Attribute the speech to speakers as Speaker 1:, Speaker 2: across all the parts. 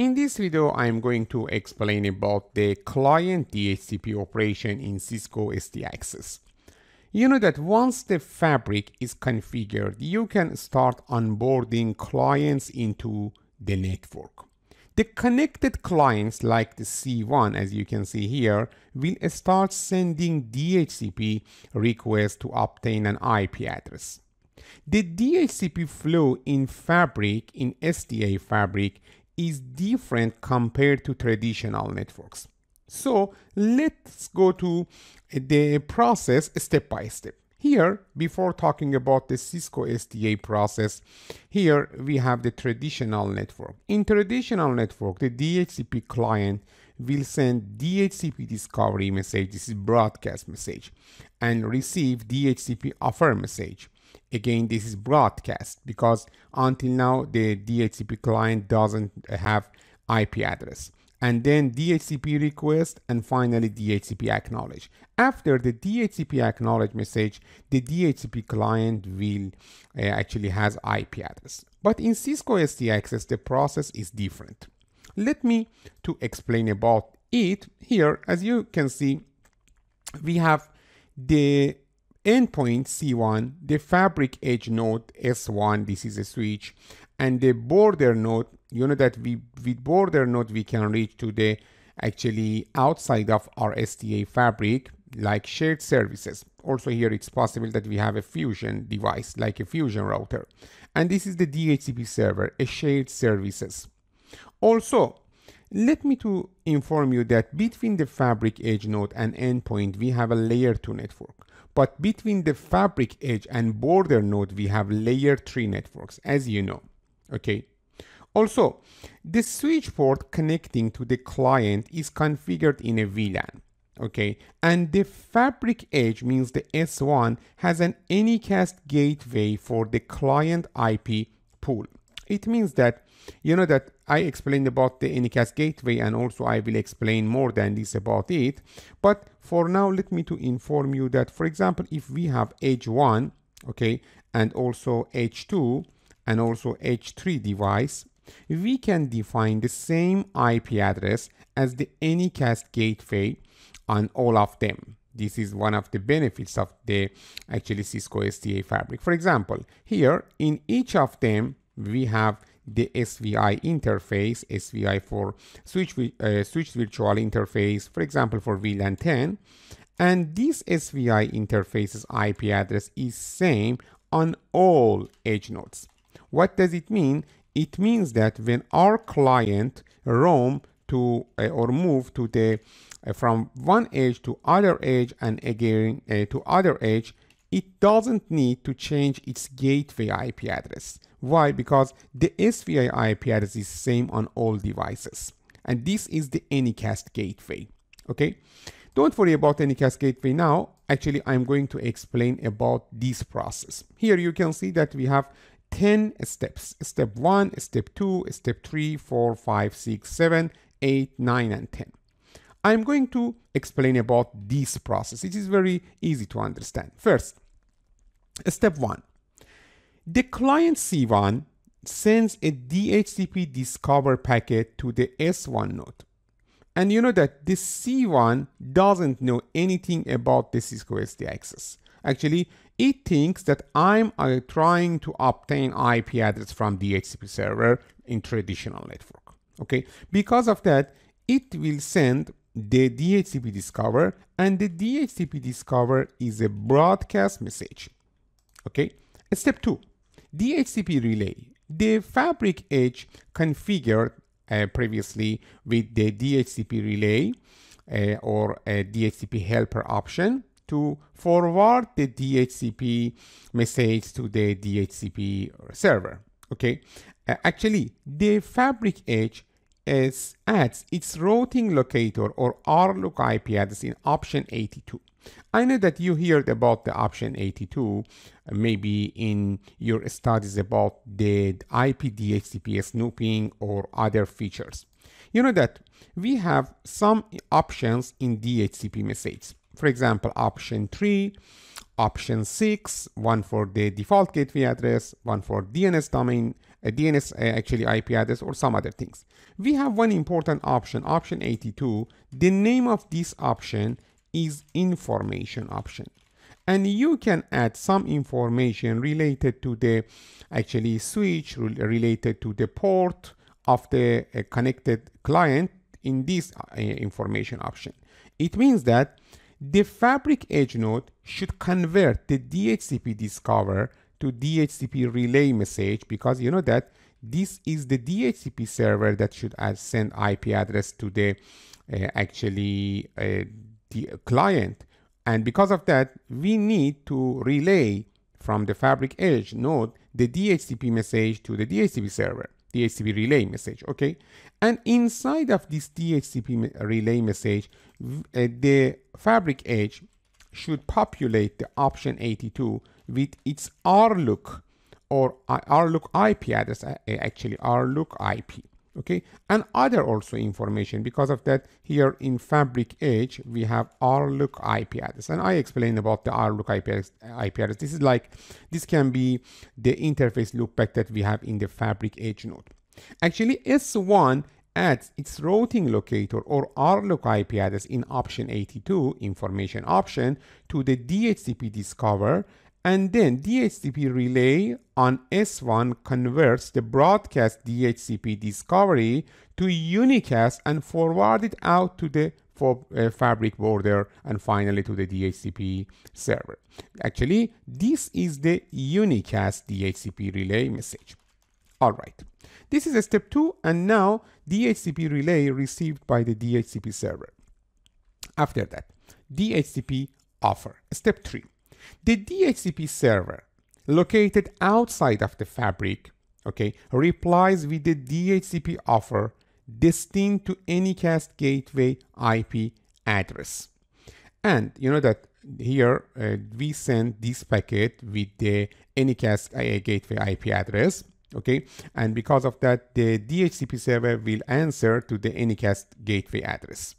Speaker 1: In this video, I'm going to explain about the client DHCP operation in Cisco SD Access. You know that once the fabric is configured, you can start onboarding clients into the network. The connected clients like the C1, as you can see here, will start sending DHCP requests to obtain an IP address. The DHCP flow in Fabric, in SDA Fabric, is different compared to traditional networks. So let's go to the process step by step. Here, before talking about the Cisco SDA process, here we have the traditional network. In traditional network, the DHCP client will send DHCP discovery message, this is broadcast message, and receive DHCP offer message. Again, this is broadcast because until now the DHCP client doesn't have IP address and then DHCP request, and finally DHCP acknowledge. After the DHCP acknowledge message, the DHCP client will uh, actually has IP address. But in Cisco SD Access, the process is different. Let me to explain about it here. As you can see, we have the endpoint C1, the fabric edge node S1, this is a switch, and the border node you know that we with border node we can reach to the actually outside of our SDA fabric like shared services. Also here it's possible that we have a fusion device like a fusion router. And this is the DHCP server, a shared services. Also, let me to inform you that between the fabric edge node and endpoint, we have a layer 2 network. But between the fabric edge and border node, we have layer 3 networks, as you know. Okay, also, the switch port connecting to the client is configured in a VLAN. Okay, and the fabric edge means the S1 has an Anycast gateway for the client IP pool. It means that, you know that I explained about the Anycast gateway and also I will explain more than this about it. But for now, let me to inform you that, for example, if we have H1, okay, and also H2 and also H3 device, we can define the same IP address as the Anycast gateway on all of them. This is one of the benefits of the actually Cisco SDA fabric. For example, here in each of them, we have the SVI interface, SVI for switch, uh, switch virtual interface, for example, for VLAN 10. And this SVI interface's IP address is same on all edge nodes. What does it mean? it means that when our client roam to uh, or move to the uh, from one edge to other edge and again uh, to other edge it doesn't need to change its gateway IP address. Why? Because the SVI IP address is same on all devices. And this is the Anycast gateway. Okay? Don't worry about Anycast gateway now. Actually, I'm going to explain about this process. Here you can see that we have 10 steps. Step 1, step 2, step 3, 4, 5, 6, 7, 8, 9, and 10. I'm going to explain about this process. It is very easy to understand. First, step 1. The client C1 sends a DHCP discover packet to the S1 node. And you know that the C1 doesn't know anything about the Cisco SD access. Actually, it thinks that I'm uh, trying to obtain IP address from DHCP server in traditional network. Okay, because of that, it will send the DHCP discover and the DHCP discover is a broadcast message. Okay, step two, DHCP relay. The fabric edge configured uh, previously with the DHCP relay uh, or a DHCP helper option to forward the DHCP message to the DHCP server. Okay, uh, actually, the Fabric Edge is, adds its routing locator or RLOC IP address in option 82. I know that you heard about the option 82, uh, maybe in your studies about the IP DHCP snooping or other features. You know that we have some options in DHCP messages. For example, option 3, option 6, one for the default gateway address, one for DNS domain a DNS uh, actually IP address or some other things. We have one important option, option 82. The name of this option is information option. And you can add some information related to the actually switch, related to the port of the uh, connected client in this uh, information option. It means that the fabric edge node should convert the DHCP discover to DHCP relay message because you know that this is the DHCP server that should send IP address to the uh, actually uh, the client. And because of that, we need to relay from the fabric edge node the DHCP message to the DHCP server, DHCP relay message, okay? And inside of this DHCP relay message, uh, the fabric edge should populate the option 82 with its RLOC or RLOC IP address, uh, actually RLOC IP. Okay, and other also information because of that here in Fabric Edge we have RLOC IP address and I explained about the RLOC IP address, IP address. This is like this can be the interface loopback that we have in the Fabric Edge node. Actually S1 adds its routing locator or RLOC IP address in option 82 information option to the DHCP discover and then DHCP relay on S1 converts the broadcast DHCP discovery to unicast and forward it out to the for, uh, fabric border and finally to the DHCP server. Actually, this is the unicast DHCP relay message. All right, this is step two, and now DHCP relay received by the DHCP server. After that, DHCP offer. Step three. The DHCP server located outside of the fabric, okay, replies with the DHCP offer destined to Anycast gateway IP address. And you know that here uh, we send this packet with the Anycast uh, gateway IP address, okay? And because of that, the DHCP server will answer to the Anycast gateway address.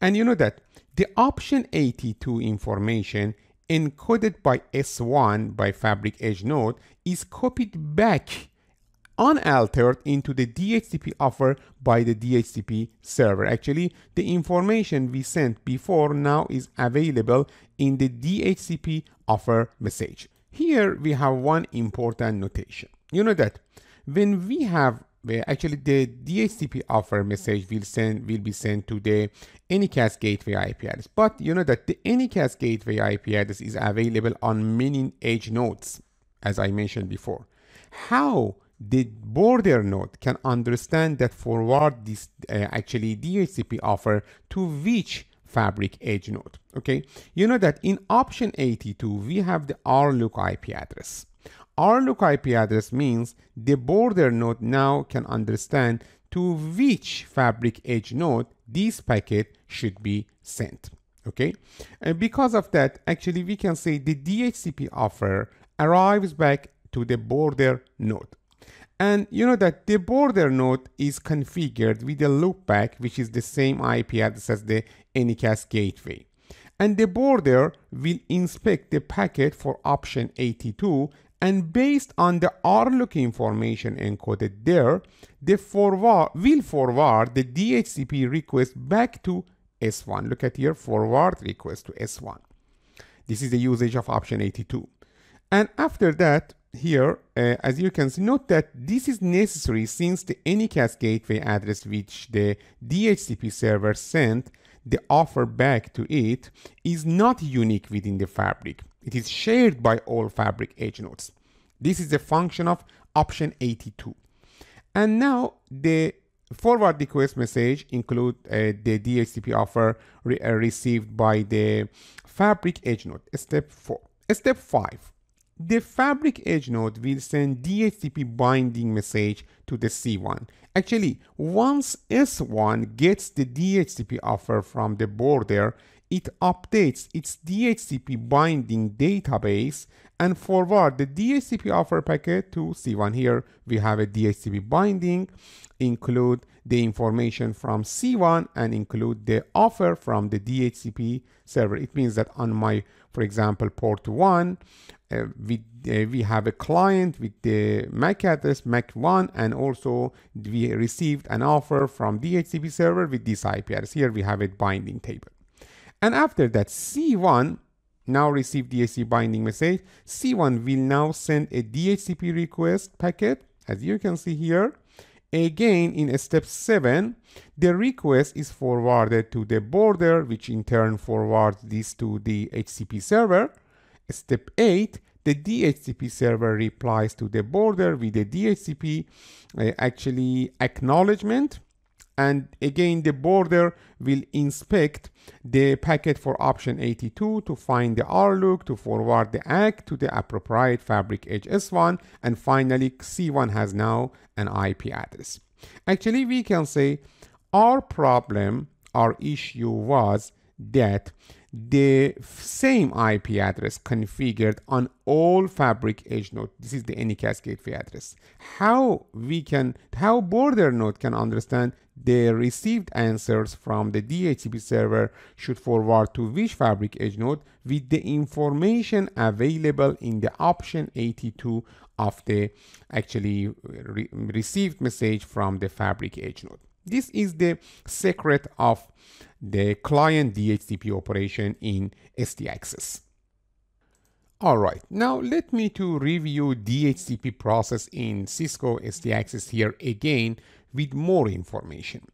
Speaker 1: And you know that the option 82 information encoded by S1 by Fabric Edge node is copied back unaltered into the DHCP offer by the DHCP server. Actually, the information we sent before now is available in the DHCP offer message. Here we have one important notation. You know that when we have actually the DHCP offer message will send will be sent to the Anycast gateway IP address. But you know that the Anycast gateway IP address is available on many edge nodes, as I mentioned before. How the border node can understand that forward this uh, actually DHCP offer to which fabric edge node okay you know that in option 82 we have the RLOC IP address RLOC IP address means the border node now can understand to which fabric edge node this packet should be sent. Okay, and because of that, actually we can say the DHCP offer arrives back to the border node. And you know that the border node is configured with a loopback, which is the same IP address as the Anycast gateway. And the border will inspect the packet for option 82 and based on the RLOC information encoded there, the forward will forward the DHCP request back to S1. Look at here, forward request to S1. This is the usage of option 82. And after that, here, uh, as you can see, note that this is necessary since the Anycast gateway address which the DHCP server sent the offer back to it is not unique within the fabric. It is shared by all fabric edge nodes. This is a function of option 82. And now the forward request message include uh, the DHCP offer re uh, received by the fabric edge node. Step 4. Step 5. The fabric edge node will send DHCP binding message to the C1. Actually, once S1 gets the DHCP offer from the border, it updates its DHCP binding database and forward the DHCP offer packet to C1. Here we have a DHCP binding, include the information from C1 and include the offer from the DHCP server. It means that on my, for example, port 1, uh, we, uh, we have a client with the MAC address MAC1 and also we received an offer from DHCP server with this IP address. Here we have a binding table. And after that, C1 now receive DHCP binding message. C1 will now send a DHCP request packet, as you can see here. Again, in step 7, the request is forwarded to the border, which in turn forwards this to the HCP server. Step 8, the DHCP server replies to the border with the DHCP uh, actually acknowledgement and again the border will inspect the packet for option 82 to find the RLOC to forward the ACK to the appropriate fabric edge S1 and finally C1 has now an IP address. Actually we can say our problem, our issue was that the same IP address configured on all fabric edge node. This is the Anycast gateway address. How we can, how border node can understand the received answers from the DHCP server should forward to which fabric edge node with the information available in the option 82 of the actually re received message from the fabric edge node. This is the secret of the client DHCP operation in SDAccess. All right, now let me to review DHCP process in Cisco SDAccess here again with more information.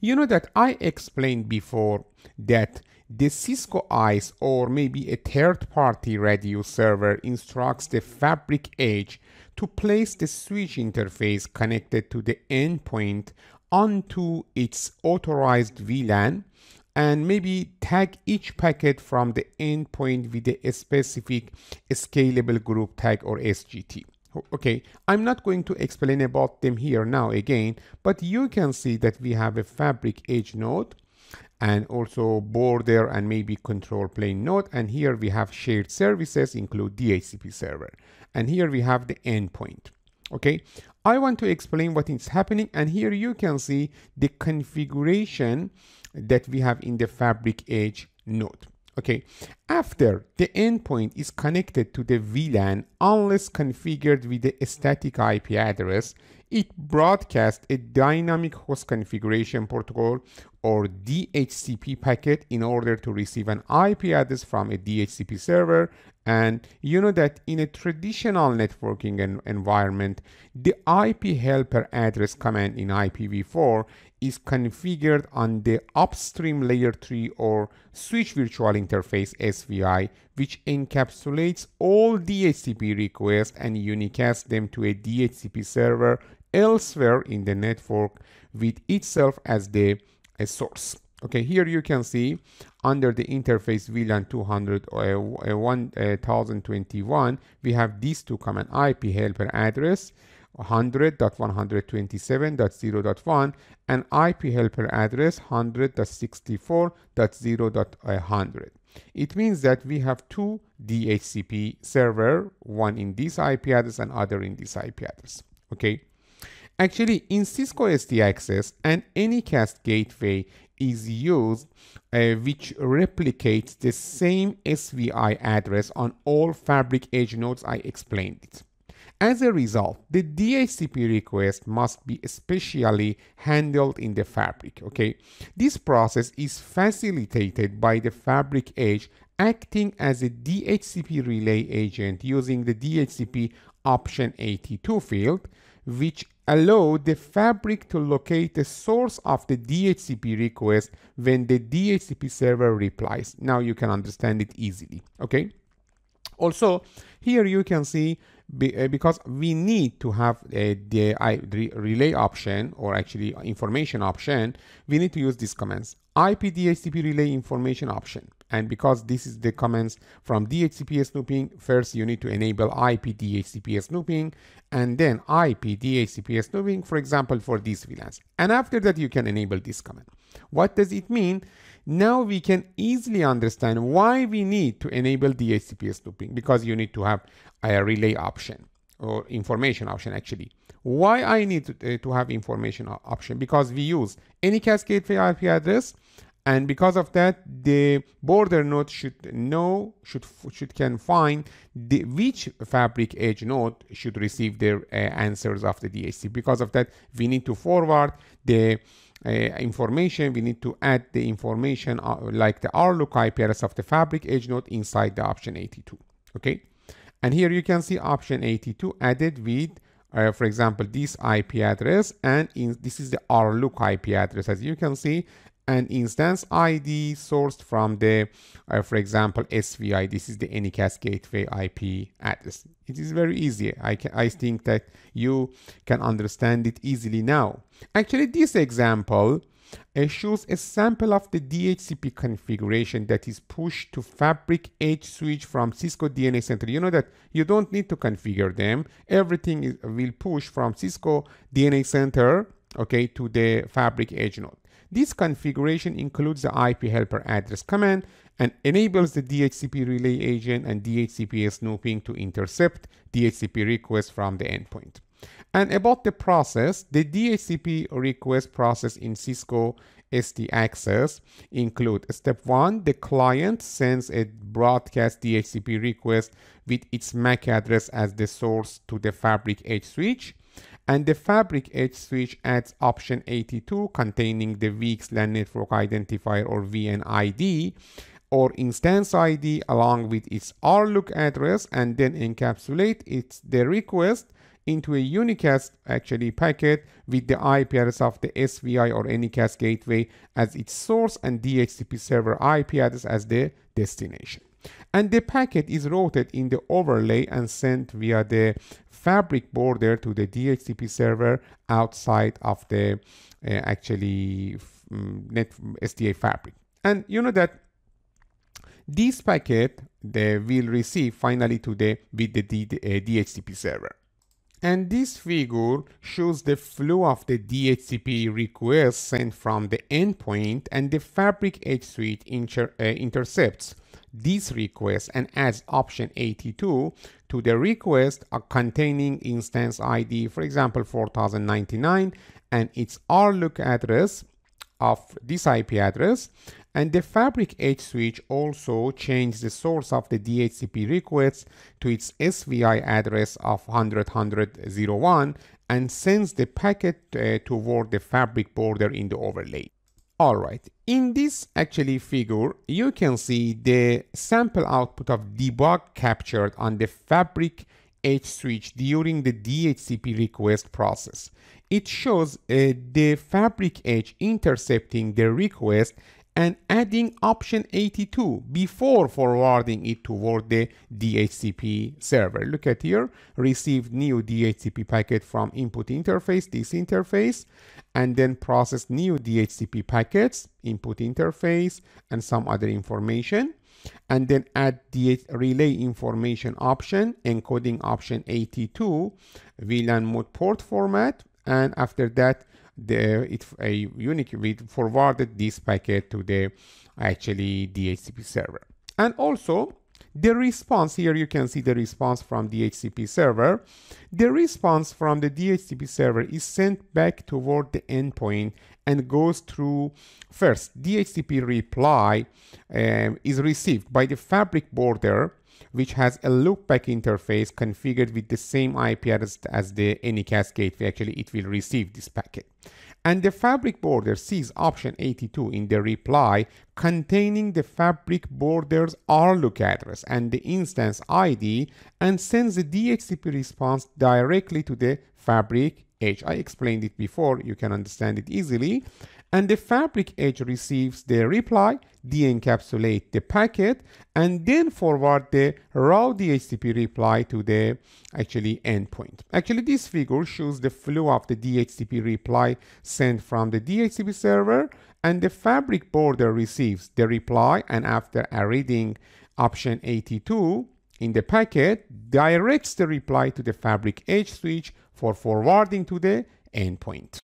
Speaker 1: You know that I explained before that the Cisco ISE or maybe a third-party RADIUS server instructs the fabric edge to place the switch interface connected to the endpoint onto its authorized VLAN and maybe tag each packet from the endpoint with a specific scalable group tag or SGT. Okay, I'm not going to explain about them here now again, but you can see that we have a fabric edge node and also border and maybe control plane node. And here we have shared services include DHCP server. And here we have the endpoint. Okay, I want to explain what is happening. And here you can see the configuration that we have in the fabric edge node. Okay, after the endpoint is connected to the VLAN, unless configured with a static IP address, it broadcasts a dynamic host configuration protocol or DHCP packet in order to receive an IP address from a DHCP server. And you know that in a traditional networking en environment, the IP helper address command in IPv4 is configured on the upstream layer 3 or switch virtual interface SVI, which encapsulates all DHCP requests and unicasts them to a DHCP server elsewhere in the network with itself as the source. Okay, here you can see under the interface VLAN 200 uh, 1021, we have these two command IP helper address 100.127.0.1 and IP helper address 100.64.0.100. It means that we have two DHCP server, one in this IP address and other in this IP address. Okay. Actually, in Cisco SDAccess, an Anycast gateway is used uh, which replicates the same SVI address on all Fabric Edge nodes I explained it. As a result, the DHCP request must be especially handled in the fabric, okay? This process is facilitated by the fabric edge acting as a DHCP relay agent using the DHCP option 82 field, which allow the fabric to locate the source of the DHCP request when the DHCP server replies. Now you can understand it easily, okay? Also, here you can see because we need to have uh, the uh, relay option or actually information option, we need to use these commands. IP DHCP relay information option. And because this is the commands from DHCP snooping, first you need to enable IP DHCP snooping and then IP DHCP snooping, for example, for these VLANs. And after that, you can enable this command. What does it mean? Now we can easily understand why we need to enable DHCP snooping because you need to have a relay option or information option actually. Why I need to, uh, to have information option? Because we use Anycast gateway IP address and because of that the border node should know should should can find the, which fabric edge node should receive their uh, answers of the DHC because of that we need to forward the information. We need to add the information uh, like the RLOC IP address of the fabric edge node inside the option 82 okay? And here you can see option 82 added with uh, for example this IP address and in, this is the RLOC IP address. As you can see an instance ID sourced from the, uh, for example, SVI. This is the Anycast Gateway IP address. It is very easy. I, can, I think that you can understand it easily now. Actually, this example uh, shows a sample of the DHCP configuration that is pushed to Fabric Edge switch from Cisco DNA Center. You know that you don't need to configure them. Everything is, will push from Cisco DNA Center okay, to the Fabric Edge node. This configuration includes the IP helper address command and enables the DHCP relay agent and DHCP snooping to intercept DHCP requests from the endpoint. And about the process, the DHCP request process in Cisco SD Access include step one, the client sends a broadcast DHCP request with its MAC address as the source to the Fabric Edge switch and the Fabric Edge switch adds option 82 containing the VXLAN network identifier or VNID or instance ID along with its RLOC address and then encapsulate its the request into a unicast actually packet with the IP address of the SVI or Anycast gateway as its source and DHCP server IP address as the destination. And the packet is routed in the overlay and sent via the fabric border to the DHCP server outside of the uh, actually um, net SDA fabric. And you know that this packet they will receive finally to the with the D, uh, DHCP server. And this figure shows the flow of the DHCP requests sent from the endpoint and the Fabric Edge Switch inter, uh, intercepts this request and adds option 82 to the request containing instance ID, for example, 4099 and its RLOC address of this IP address. And the Fabric Edge switch also changed the source of the DHCP request to its SVI address of 100.100.01 and sends the packet uh, toward the fabric border in the overlay. Alright, in this actually figure, you can see the sample output of debug captured on the Fabric Edge switch during the DHCP request process. It shows uh, the Fabric Edge intercepting the request and adding option 82 before forwarding it toward the DHCP server. Look at here, received new DHCP packet from input interface, this interface, and then process new DHCP packets, input interface, and some other information. And then add the relay information option, encoding option 82, VLAN mode port format. And after that, the it a unique we forwarded this packet to the actually DHCP server. And also the response here you can see the response from DHCP server. The response from the DHCP server is sent back toward the endpoint and goes through first DHCP reply um, is received by the fabric border which has a loopback interface configured with the same IP address as the Anycast gateway. Actually, it will receive this packet. And the fabric border sees option 82 in the reply containing the fabric border's RLOC address and the instance ID and sends the DHCP response directly to the fabric edge. I explained it before, you can understand it easily and the fabric edge receives the reply, de-encapsulate the packet, and then forward the raw DHCP reply to the actually endpoint. Actually, this figure shows the flow of the DHCP reply sent from the DHCP server and the fabric border receives the reply and after a reading option 82 in the packet directs the reply to the fabric edge switch for forwarding to the endpoint.